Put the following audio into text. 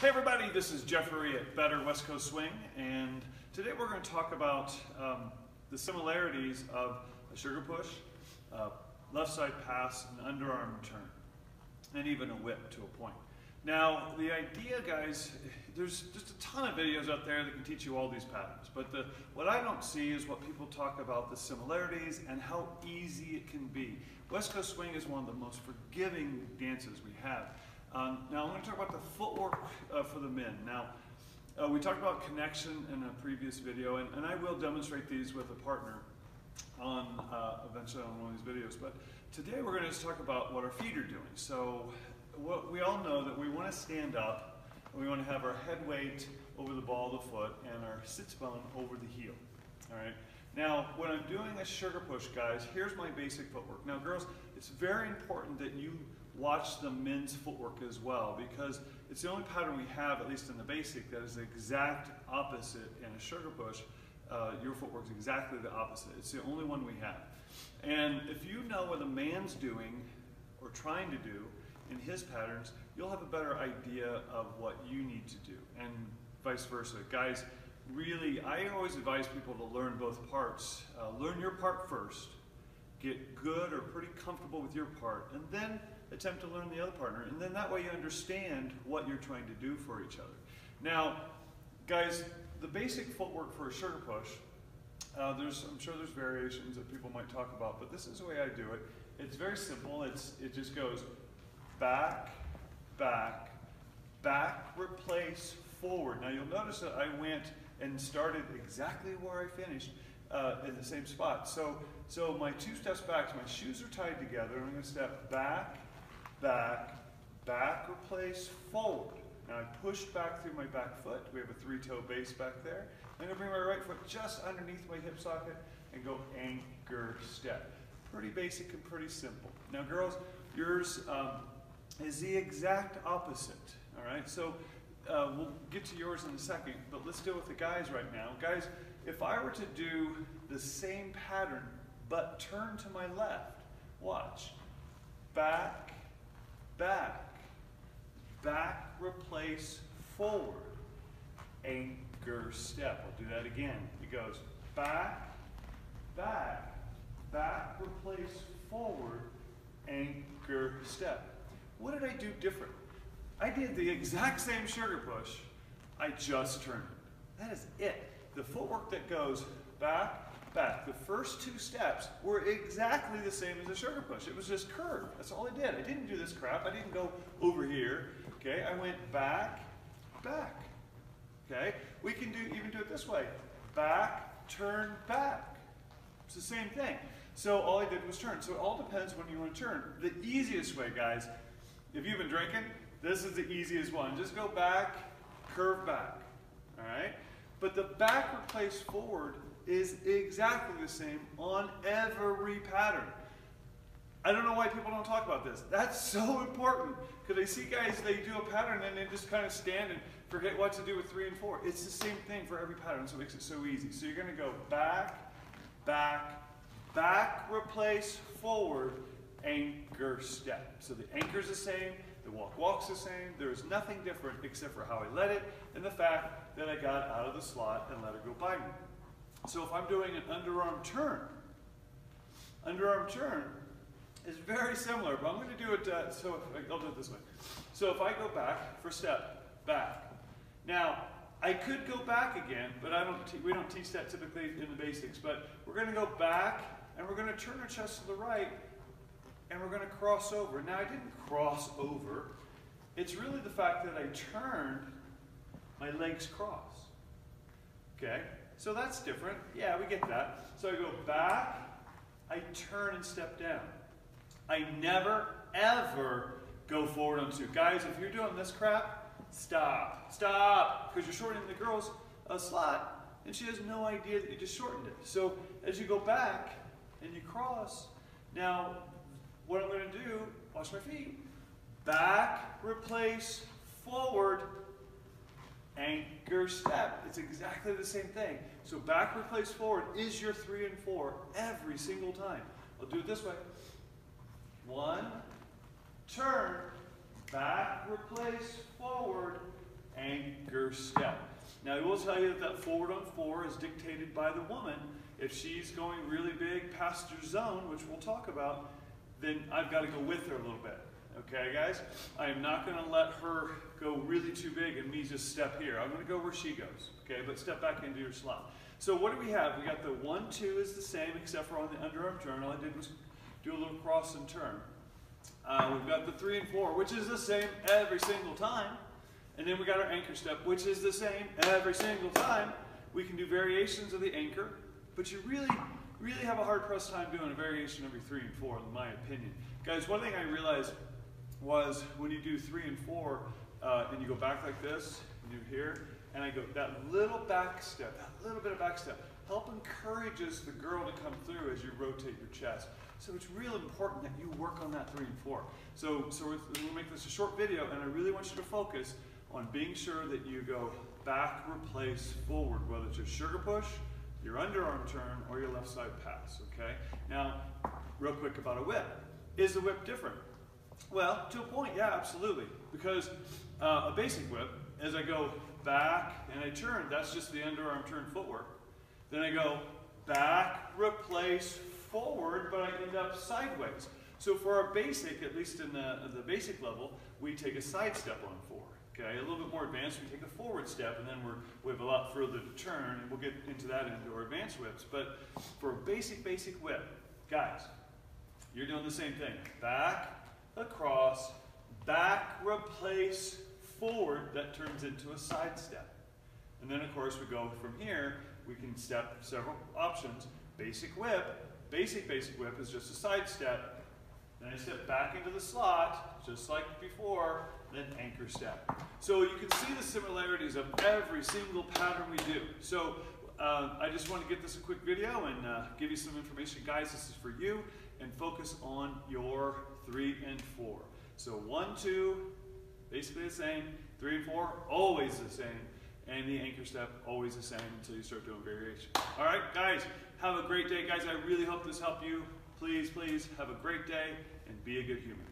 Hey everybody, this is Jeffrey at Better West Coast Swing, and today we're going to talk about um, the similarities of a sugar push, uh, left side pass, an underarm turn, and even a whip to a point. Now, the idea, guys, there's just a ton of videos out there that can teach you all these patterns, but the, what I don't see is what people talk about the similarities and how easy it can be. West Coast Swing is one of the most forgiving dances we have. Um, now I'm going to talk about the footwork uh, for the men. Now, uh, we talked about connection in a previous video, and, and I will demonstrate these with a partner on uh, eventually on one of these videos. But today we're going to just talk about what our feet are doing. So what we all know that we want to stand up, and we want to have our head weight over the ball of the foot and our sits bone over the heel. All right. Now, when I'm doing a sugar push, guys, here's my basic footwork. Now, girls, it's very important that you watch the men's footwork as well because it's the only pattern we have, at least in the basic, that is the exact opposite in a sugar push. Uh, your footwork is exactly the opposite. It's the only one we have. And if you know what a man's doing or trying to do in his patterns, you'll have a better idea of what you need to do and vice versa. Guys, really, I always advise people to learn both parts. Uh, learn your part first, get good or pretty comfortable with your part, and then attempt to learn the other partner. And then that way you understand what you're trying to do for each other. Now, guys, the basic footwork for a sugar push, uh, there's, I'm sure there's variations that people might talk about, but this is the way I do it. It's very simple. It's, it just goes back, back, back, replace, forward. Now you'll notice that I went and started exactly where I finished uh, in the same spot. So, so my two steps back, my shoes are tied together. I'm going to step back, back, back, replace, forward. Now I push back through my back foot. We have a three-toe base back there. I'm to bring my right foot just underneath my hip socket and go anchor step. Pretty basic and pretty simple. Now girls, yours um, is the exact opposite. All right, so uh, we'll get to yours in a second, but let's deal with the guys right now. Guys, if I were to do the same pattern, but turn to my left, watch. Back, back, back, replace, forward, anchor step. I'll do that again. It goes back, back, back, replace, forward, anchor step. What did I do different? I did the exact same sugar push, I just turned it. That is it. The footwork that goes back, back. The first two steps were exactly the same as a sugar push. It was just curved. That's all I did. I didn't do this crap. I didn't go over here. Okay, I went back, back. Okay, we can do even do it this way. Back, turn, back. It's the same thing. So all I did was turn. So it all depends when you want to turn. The easiest way, guys, if you've been drinking, this is the easiest one. Just go back, curve back. All right? But the back replace forward is exactly the same on every pattern. I don't know why people don't talk about this. That's so important because I see guys, they do a pattern and they just kind of stand and forget what to do with three and four. It's the same thing for every pattern, so it makes it so easy. So you're going to go back, back, back, replace, forward, anchor, step. So the anchor's the same, the walk walk's the same. There is nothing different except for how I led it and the fact that I got out of the slot and let it go by me. So if I'm doing an underarm turn, underarm turn is very similar, but I'm going to do it, uh, so I'll do it this way. So if I go back for step, back. Now, I could go back again, but I don't we don't teach that typically in the basics, but we're going to go back and we're going to turn our chest to the right and we're going to cross over. Now, I didn't cross over. It's really the fact that I turned, my legs cross. Okay? So that's different. Yeah, we get that. So I go back, I turn and step down. I never, ever go forward on two. Guys, if you're doing this crap, stop. Stop. Because you're shortening the girl's uh, slot, and she has no idea that you just shortened it. So as you go back and you cross, now what I'm going to do, watch my feet. Back, replace, forward, anchor step. It's exactly the same thing. So back, replace, forward is your three and four every single time. I'll do it this way. One, turn, back, replace, forward, anchor step. Now, I will tell you that that forward on four is dictated by the woman. If she's going really big past her zone, which we'll talk about, then I've got to go with her a little bit. Okay, guys? I am not going to let her go really too big and me just step here. I'm going to go where she goes. Okay, but step back into your slot. So what do we have? We got the one, two is the same except for on the underarm turn. All I did was do a little cross and turn. Uh, we've got the three and four, which is the same every single time. And then we got our anchor step, which is the same every single time. We can do variations of the anchor, but you really, really have a hard pressed time doing a variation every three and four, in my opinion. Guys, one thing I realized was when you do three and four, uh, and you go back like this, and you here, and I go, that little back step, that little bit of back step, help encourages the girl to come through as you rotate your chest. So it's real important that you work on that three and four. So, so we're, we'll make this a short video, and I really want you to focus on being sure that you go back, replace, forward, whether it's your sugar push, your underarm turn, or your left side pass, okay? Now, real quick about a whip. Is the whip different? Well, to a point, yeah, absolutely. Because uh, a basic whip, as I go back and I turn, that's just the underarm turn footwork. Then I go back, replace, forward, but I end up sideways. So for our basic, at least in the, the basic level, we take a side step on four. Okay, a little bit more advanced, we take a forward step, and then we're, we have a lot further to turn, and we'll get into that into our advanced whips. But for a basic, basic whip, guys, you're doing the same thing. Back, across, back, replace, forward, that turns into a side step. And then of course we go from here, we can step several options. Basic whip, basic basic whip is just a side step. Then I step back into the slot, just like before, then anchor step. So you can see the similarities of every single pattern we do. So uh, I just want to get this a quick video and uh, give you some information. Guys, this is for you, and focus on your three and four. So one, two, basically the same. Three and four, always the same. And the anchor step, always the same until you start doing variation. All right, guys, have a great day. Guys, I really hope this helped you. Please, please, have a great day and be a good human.